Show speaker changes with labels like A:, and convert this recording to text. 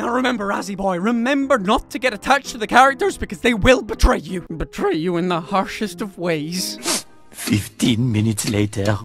A: Now remember, Razzie boy, remember not to get attached to the characters because they will betray you. Betray you in the harshest of ways.
B: 15 minutes later.